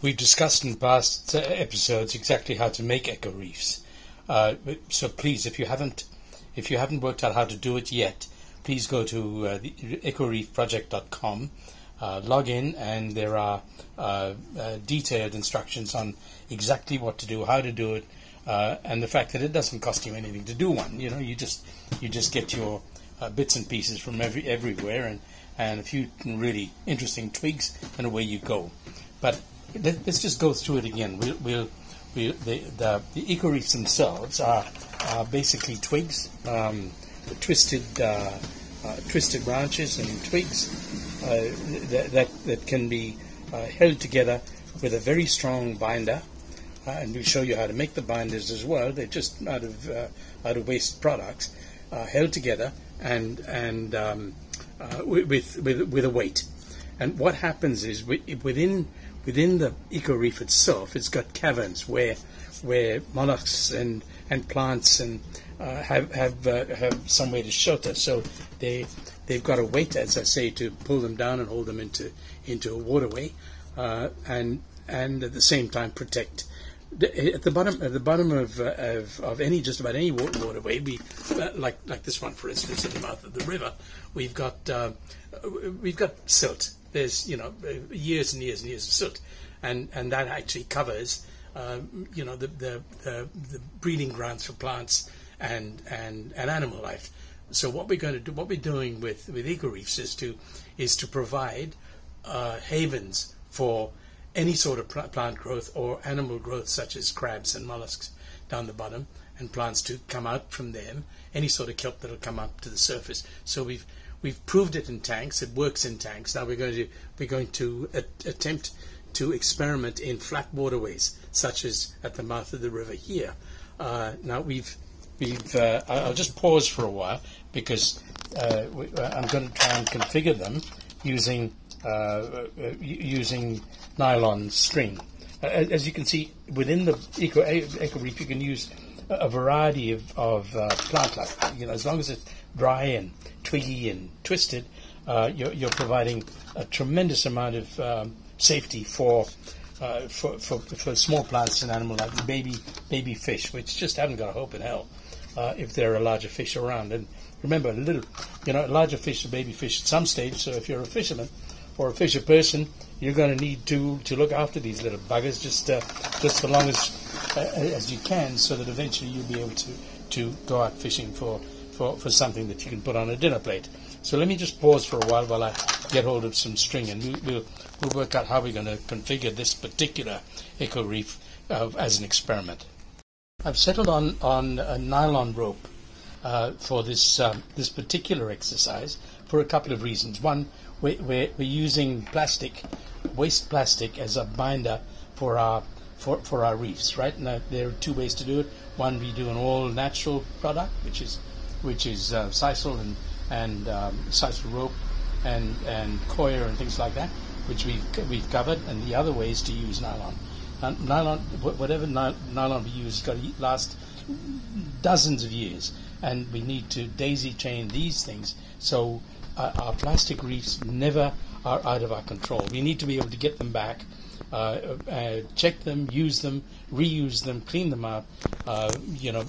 We've discussed in past uh, episodes exactly how to make eco reefs. Uh, so please, if you haven't, if you haven't worked out how to do it yet, please go to uh, ecoreefproject.com, uh, log in, and there are uh, uh, detailed instructions on exactly what to do, how to do it, uh, and the fact that it doesn't cost you anything to do one. You know, you just you just get your bits and pieces from every everywhere, and and a few really interesting twigs, and away you go. But let, us just go through it again. We'll, we'll, we the, the, the eco reefs themselves are, are basically twigs, um, twisted, uh, uh, twisted branches and twigs uh, that, that, that, can be uh, held together with a very strong binder. Uh, and we'll show you how to make the binders as well. They're just out of, uh, out of waste products, held together and, and um, with, with, with a weight. And what happens is within within the eco reef itself, it's got caverns where where mollusks and, and plants and uh, have have uh, have somewhere to shelter. So they they've got a weight, as I say, to pull them down and hold them into into a waterway, uh, and and at the same time protect. At the bottom, at the bottom of, uh, of, of any just about any waterway, we uh, like like this one, for instance, at the mouth of the river, we've got uh, we've got silt there's you know years and years and years of soot, and and that actually covers uh, you know the, the, the the breeding grounds for plants and and and animal life. So what we're going to do, what we're doing with with eco reefs is to is to provide uh, havens for any sort of pl- plant growth or animal growth, such as crabs and mollusks down the bottom, and plants to come out from them. Any sort of kelp that'll come up to the surface. So we've We've proved it in tanks. It works in tanks. Now we're going to we're going to attempt to experiment in flat waterways, such as at the mouth of the river here. Uh, now we've we've uh, I'll just pause for a while because uh, uh, I'm going to try and configure them using uh, uh, using nylon string. as you can see, within the eco, eco reef, you can use a variety of, of plant life. You know, as long as it's dry and twiggy and twisted, uh, you're, you're, providing a tremendous amount of um, safety for, uh, for, for, for small plants and animals like baby baby fish, which just haven't got a hope in hell uh, if there are larger fish around. And remember, a little, you know, larger fish are baby fish at some stage. So if you're a fisherman or a fisher person, you're going to need to to look after these little buggers just uh, just for long as uh, as you can, so that eventually you'll be able to to go out fishing for for, for something that you can put on a dinner plate. So let me just pause for a while while I get hold of some string and we'll, we'll, we'll work out how we're going to configure this particular eco reef uh, as an experiment. I've settled on, on a nylon rope uh, for this, um, this particular exercise for a couple of reasons. One, we're, we're, we're using plastic, waste plastic, as a binder for our for, for our reefs, right? Now, there are two ways to do it. One, we do an all natural product, which is which is uh, sisal and and um, sisal rope and and coir and things like that, which we've we've covered. And the other way is to use nylon. nylon, whatever nylon we use, got to last dozens of years, and we need to daisy chain these things so uh, our plastic reefs never are out of our control. We need to be able to get them back check them, use them, reuse them, clean them up, uh, you know,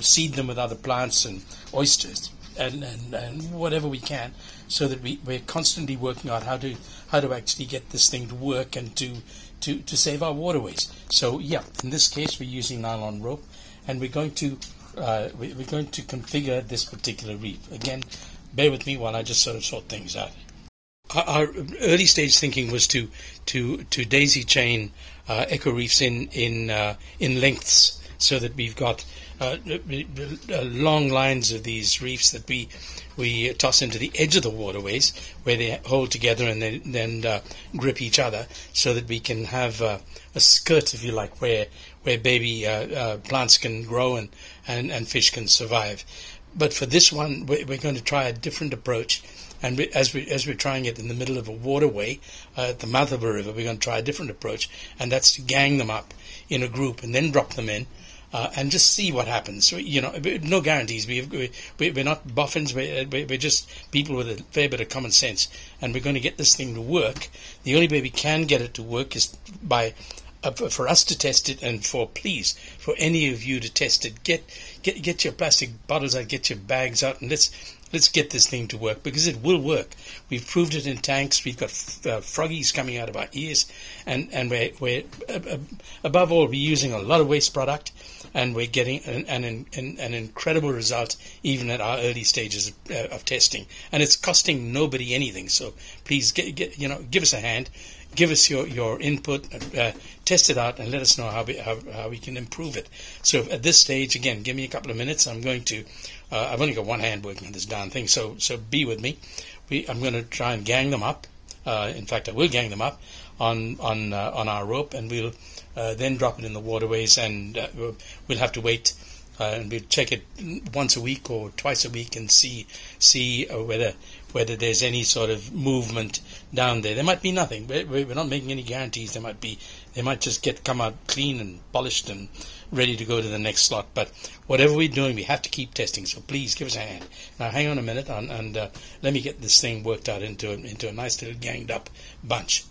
seed them with other plants and oysters and, and, and whatever we can, so that we, we're constantly working out how to how to actually get this thing to work and to to, to save our waterways. So yeah, in this case we're using nylon rope, and we're going to uh, we're going to configure this particular reef. Again, bear with me while I just sort of sort things out our early stage thinking was to to to daisy chain uh, eco reefs in in uh, in lengths so that we've got uh, uh, long lines of these reefs that we we toss into the edge of the waterways where they hold together and then then uh, grip each other so that we can have a skirt if you like where where baby uh, plants can grow and, and and fish can survive. But for this one we're going to try a different approach and we, as we as we're trying it in the middle of a waterway uh, at the mouth of a river, we're going to try a different approach, and that's to gang them up in a group and then drop them in. uh, and just see what happens. You know, no guarantees. We, we, we're not boffins. We're, we're just people with a fair bit of common sense, and we're going to get this thing to work. The only way we can get it to work is by uh, for us to test it, and for please for any of you to test it. Get get get your plastic bottles out, get your bags out, and let's let's get this thing to work because it will work. We've proved it in tanks. We've got uh, froggies coming out of our ears, and and we're, we're uh, above all we're using a lot of waste product, and we're getting an an, an, an incredible result even at our early stages of, uh, of, testing. And it's costing nobody anything. So please get, get you know give us a hand. Give us your, your input, uh, test it out, and let us know how we, how, how we can improve it. So at this stage, again, give me a couple of minutes. I'm going to uh, I've only got one hand working on this darn thing, so so be with me. We, I'm going to try and gang them up. Uh, in fact, I will gang them up on on uh, on our rope, and we'll uh, then drop it in the waterways, and uh, we'll have to wait. Uh, and we'll check it once a week or twice a week and see see whether whether there's any sort of movement down there. There might be nothing. We're, we're not making any guarantees. There might be. They might just get come out clean and polished and ready to go to the next slot. But whatever we're doing, we have to keep testing. So please give us a hand. Now, hang on a minute, and, and uh, let me get this thing worked out into a, into a nice little ganged up bunch.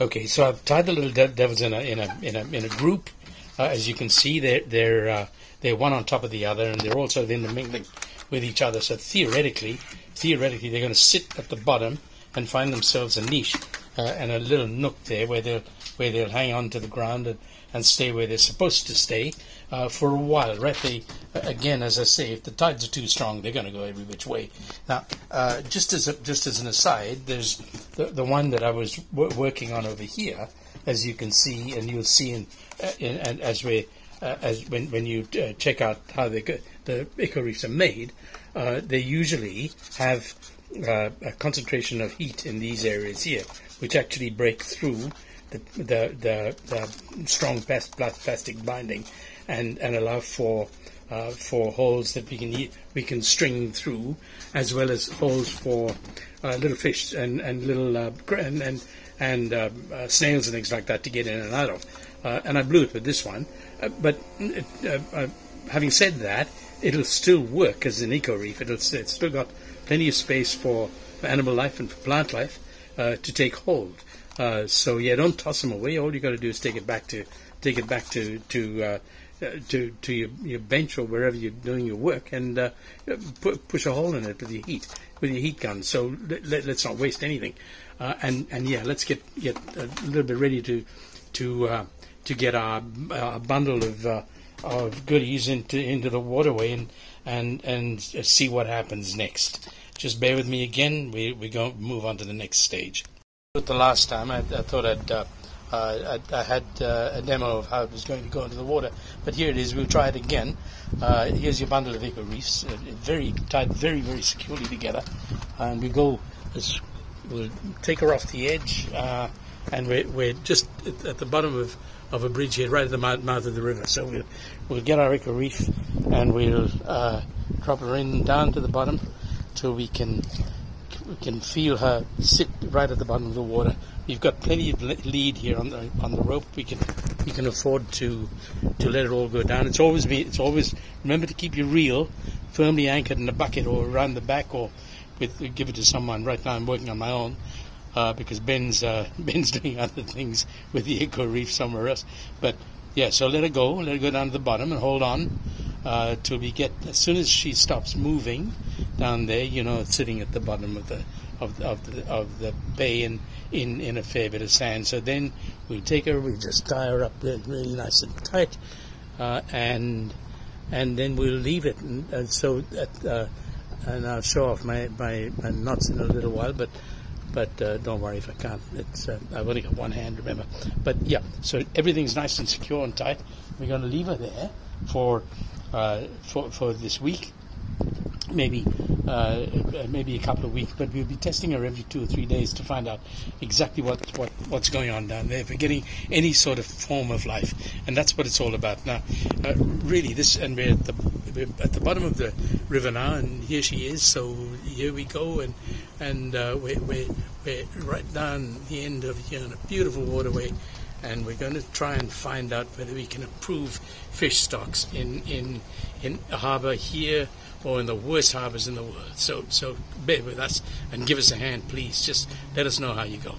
Okay, so I've tied the little de- devils in a in a in a in a group. Uh, as you can see, they're they're uh, they're one on top of the other, and they're also intermingling with each other. So theoretically, theoretically, they're going to sit at the bottom and find themselves a niche uh, and a little nook there where they'll where they'll hang on to the ground and and stay where they're supposed to stay uh, for a while, right? They, again, as I say, if the tides are too strong, they're going to go every which way. Now, uh, just as a, just as an aside, there's the, the one that I was working on over here, as you can see, and you'll see in, uh, in and as we uh, as when when you uh, check out how they the eco reefs are made, uh, they usually have a concentration of heat in these areas here, which actually break through the, the, the, the strong plastic binding and, and allow for uh, for holes that we can we can string through, as well as holes for uh, little fish and and little uh, and and, and uh, uh, snails and things like that to get in and out of. Uh, and I blew it with this one, but having said that, it'll still work as an eco reef. It'll it's still got plenty of space for, for animal life and for plant life to take hold. Uh, so yeah, don't toss them away. All you got to do is take it back to take it back to to uh, uh, to to your, your bench or wherever you're doing your work, and uh, pu- push a hole in it with your heat with your heat gun. So let, us not waste anything. Uh, and and yeah, let's get get a little bit ready to to uh, to get our, our bundle of of goodies into into the waterway and and and see what happens next. Just bear with me again. We we go move on to the next stage But the last time. I, I thought I'd, uh, uh, I, I, had uh, a demo of how it was going to go into the water, but here it is. We'll try it again. Uh, here's your bundle of eco reefs, uh, very tied very very securely together, and we go. We'll take her off the edge, uh, and we're, we're just at the bottom of, of a bridge here, right at the mouth of the river. So we'll we'll get our eco reef, and we'll uh, drop her in down to the bottom, till we can we can feel her sit right at the bottom of the water. We've got plenty of lead here on the on the rope. We can we can afford to to let it all go down. It's always me. It's always remember to keep your reel firmly anchored in a bucket or around the back or with give it to someone. Right now I'm working on my own. Uh, because Ben's uh, Ben's doing other things with the eco reef somewhere else. But yeah, so let it go, let it go down to the bottom and hold on uh, till we get as soon as she stops moving down there, you know, sitting at the bottom of the of, of the of the bay and in in a fair bit of sand. So then we take her, we just tie her up really nice and tight, uh, and and then we'll leave it. And, and so that, uh, and I'll show off my, my, my knots in a little while, but but uh, don't worry if I can't. It's uh, I've only got one hand, remember. But yeah, so everything's nice and secure and tight. We're going to leave her there for uh, for for this week, maybe uh, maybe a couple of weeks. But we'll be testing her every two or three days to find out exactly what, what what's going on down there. If we're getting any sort of form of life, and that's what it's all about now. Uh, really, this and we're at the we're at the bottom of the river now, and here she is. So here we go, and and uh, we're, we're we're right down the end of here on a beautiful waterway and we're going to try and find out whether we can improve fish stocks in in in a harbour here or in the worst harbours in the world. So so bear with us and give us a hand, please. Just let us know how you go.